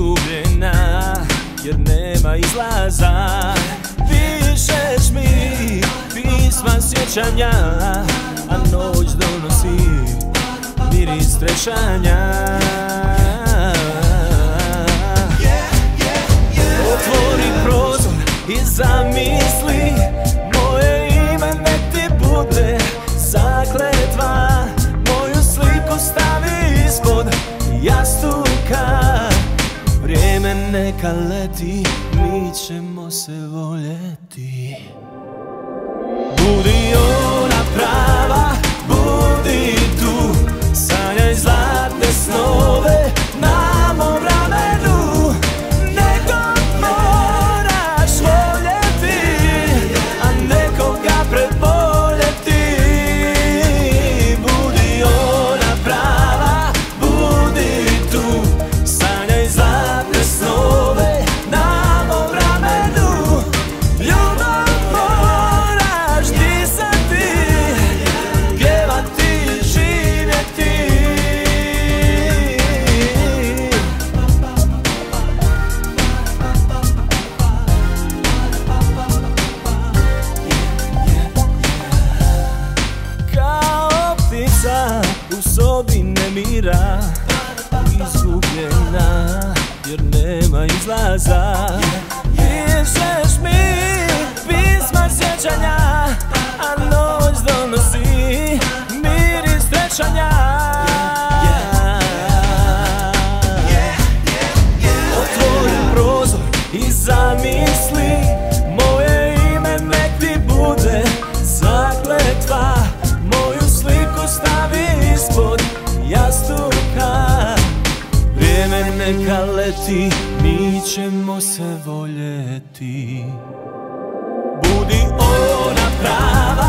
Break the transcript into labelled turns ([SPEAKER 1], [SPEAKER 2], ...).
[SPEAKER 1] izgubljena Jer nema izlaza. Pišeš mi pisma sjećanja A noć donosi miris trešanja. Otvori prozor i zamisli Moje ime nek ti bude zakletva Vrijeme neka leti, mi ćemo se voljeti. Budi ona prava, budi tu Sanjaj zlatne snove nema izlaza. Pišeš mi pisma sjećanja A noć donosi miris trečanja Otvori prozor i zamisli Moje ime nek ti bude zakletva. Moju sliku stavi ispod jastuka. Vrijeme neka leti, ćemo se voljeti. Budi ona prava,